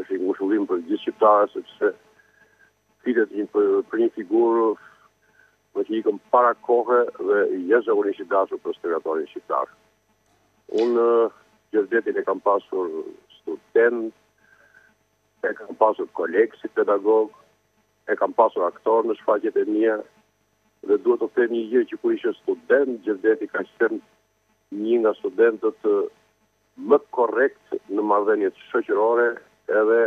Është një ngushëllim për gjithë shqiptarët sepse flitet për, për një figurë që ikën para kohë dhe jashtëzakonisht i dashur për spektatorin shqiptar. Unë Xhevdetin e kam pasur student, e kam pasur koleg si pedagog, e kam pasur aktor në shfaqjet e mia dhe duhet të them një gjë që kur ishte student Xhevdeti ka qenë Një nga studentët më korrektë në marrëdhëniet shoqërore edhe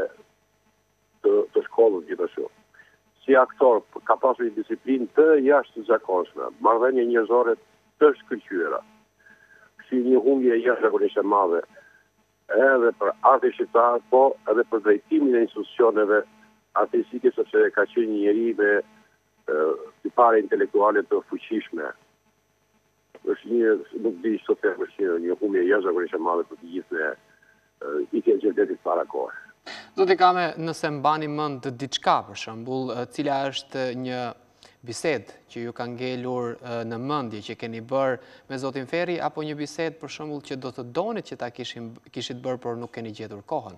të të shkollës gjithashtu. Si aktor ka pasur një disiplinë të jashtëzakonshme, marrëdhënie njerëzore të shkëlqyera. Si një humbje jashtëzakonisht e madhe edhe për artin shqiptar, po edhe për drejtimin e institucioneve artistike sepse ka qenë një njeri me tipare intelektuale të fuqishme. Është një, nuk di ç'të them, është një një humbje jashtëzakonisht e madhe për të gjithë ne, ikja e Xhevdetit para kohe. Zoti Kame, nëse mbani mend diçka, për shembull, cila është një bisedë që ju ka ngelur në mendje që keni bërë me zotin Ferri apo një bisedë për shembull që do të donit që ta kishit bërë por nuk keni gjetur kohën?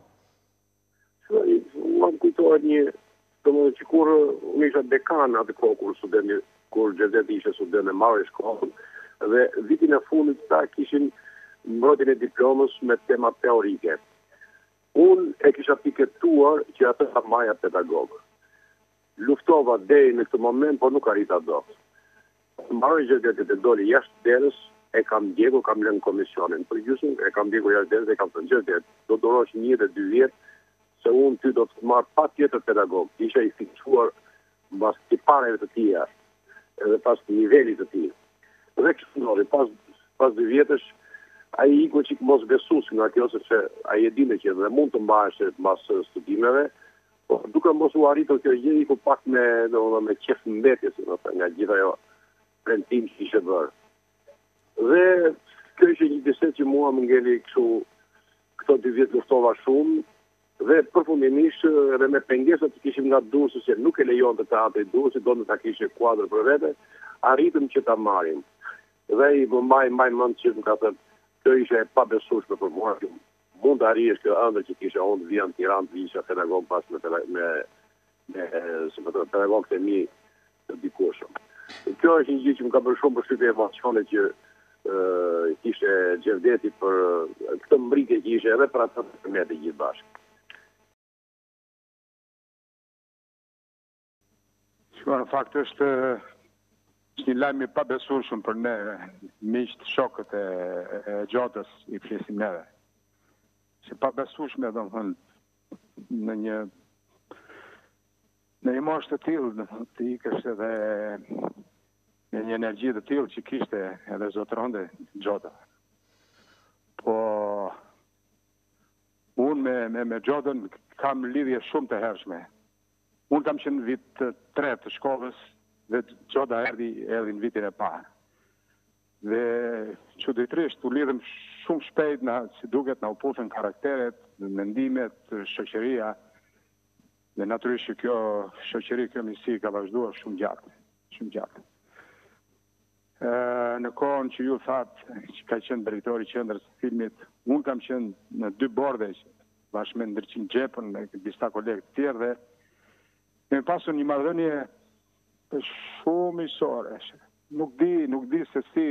Mua më kujtohet një, domethënë kur unë isha dekan atë kohë kur studenti, kur Xhevdeti ishte student e mbaroi shkollën dhe vitin e fundit ata kishin mbrojtjen e diplomës me tema teorike. Unë e kisha piketuar që atë ta mbaja pedagog. Luftova deri në këtë moment, por nuk arrita dot. Mbaroi Xhevdeti dhe doli jashtë derës, e kam ndjekur, kam lënë komisionin përgjysmë, e kam ndjekur jashtë derës dhe i kam thënë, Xhevdet, do të durosh një vit, dy vjet, se unë ty do të të marr patjetër pedagog. Isha i fiksuar mbas tipareve të tija edhe pas nivelit të tij. Dhe kështu ndodhi, pas pas dy vjetësh ai iku një çik mosbesues nga kjo sepse ai e dinte që edhe mund të mbahej mbas studimeve, Po, duke mos u arritur kjo gjë, iku pak me, domethënë, me qejfmbetje, si me thënë, nga gjithë ai premtim që ishte bërë. Dhe kjo ishte një bisedë që mua më ngeli kështu këto dy vjet luftova shumë dhe përfundimisht edhe me pengesat që kishim nga Durrësi që nuk e lejonte teatri i Durrësit, donte ta kishte kuadër për vete, arritëm që ta marrim. Dhe e mbaj mbaj mend që më ka thënë, kjo ishte e pabesueshme për mua, Mund të arrihej kjo ëndërr që kisha unë të vija në Tiranë të isha pedagog bashkë me peda, me me si po thonë pedagogët e mi të dikurshëm. Kjo është një gjë që më ka bërë shumë përshtypje, emocionet që ë kishte Xhevdeti për këtë mbërritje që ishte edhe për atë dhe ne të gjithë bashkë. Shiko në fakt është është një lajm i pabesueshëm për ne miqtë shokët e, e Xhodës i flisnim neve. Është e pabesueshme domethënë në një në një moshë të tillë, domethënë të ikësh edhe në një energji të tillë që kishte edhe zotëronte Xhoda. Po unë me me me Xhodën kam lidhje shumë të hershme Unë kam qenë në vit të tretë të shkollës dhe Xhoda erdi edhe në vitin e parë. Dhe çuditërisht u lidhëm shumë shpejt siç duket na u puthën karakteret, mendimet, shoqëria, dhe natyrisht që kjo shoqëri, kjo miqësi ka vazhduar shumë gjatë, shumë gjatë. Në kohën që ju thatë që ka qenë drejtor i qendrës së filmit, unë kam qenë në dy borde bashkë me Ndriçim Xhepën me disa kolegë të tjerë dhe kemi pasur një marrëdhënie shumë miqësore. Nuk di, nuk di se si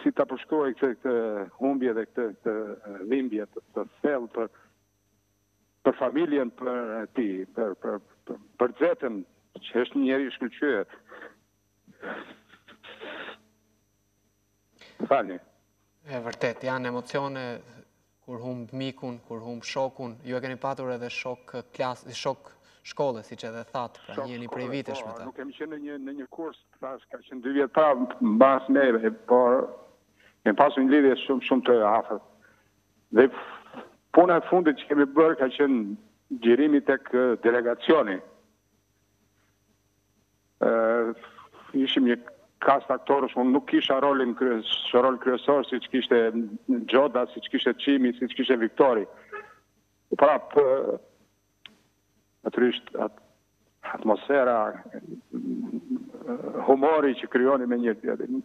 si ta përshkruaj këtë, këtë humbje dhe këtë, këtë dhimbje të, të thellë për për familjen për e tij, për për për, për Zetën, që është një njeri i shkëlqyer. Fani. E vërtetë, janë emocione kur humb mikun, kur humb shokun. Ju e keni patur edhe shok klase, shok shkolle, siç edhe thatë, pra shok jeni prej vitesh po, me ta. Nuk kemi qenë në një, në një kurs, pra ka qenë dy vjet pra mbas neve, por kemi pasu një lidhje shumë, shumë të afërt. Dhe puna e fundit që kemi bërë ka qenë xhirimi tek Delegacioni. Ë ishim një kast aktorësh, unë nuk kisha rolin kryes, rol kryesor siç kishte Xhoda, siç kishte Çimi, siç kishte Viktori. Prap natyrisht atmosfera humori që krijonim me njëri-tjetrin.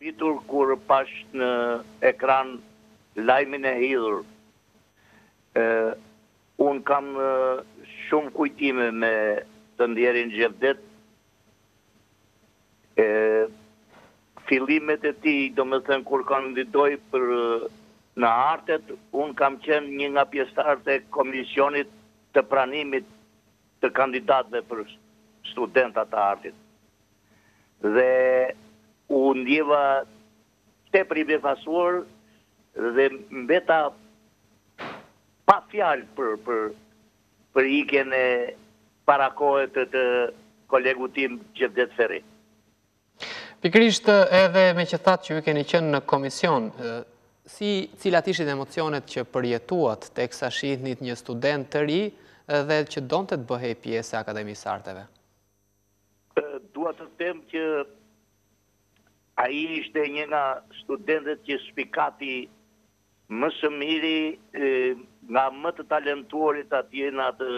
Habitur kur pashë në ekran lajmin e hidhur. Unë kam shumë kujtime me të ndjerin Xhevdet. Fillimet e tij, domethënë kur kandidoi për në artet, unë kam qenë një nga pjesëtarët e komisionit të pranimit të kandidatëve për studenta të artit. dhe u ndjeva tepër i befasuar dhe mbeta pa fjalë për për për ikjen e parakohshme të të kolegut tim Xhevdet Ferri. Pikërisht edhe meqë thatë që ju keni qenë në komision, si cilat ishin emocionet që përjetuat teksa shihnit një student të ri dhe që donte të bëhej pjesë e Akademisë së Arteve? Dua të them që ai ishte një nga studentët që spikati më së miri nga më të talentuarit atje në atë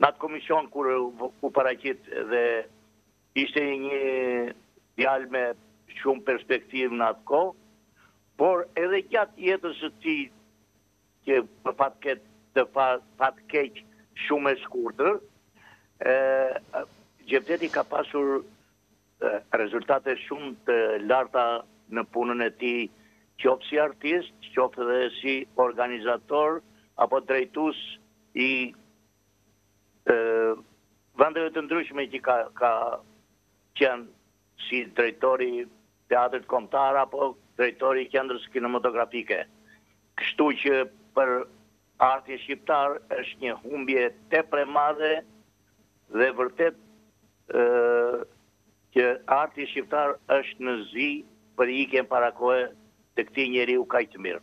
në atë komision kur u paraqit dhe ishte një djalë me shumë perspektivë në atë kohë, por edhe gjatë jetës së tij që për fat keq të fat keq shumë e shkurtër, Xhevdeti ka pasur rezultate shumë të larta në punën e tij, qoftë si artist, qoftë edhe si organizator, apo drejtus i vendeve të ndryshme që ka qenë si drejtor i Teatrit Kombëtar apo drejtor i Qendrës Kinematografike. Kështu që për artin shqiptar është një humbje tepër e madhe dhe vërtet ë që arti shqiptar është në zi për ikjen para kohe të këtij njeriu kaq të mirë.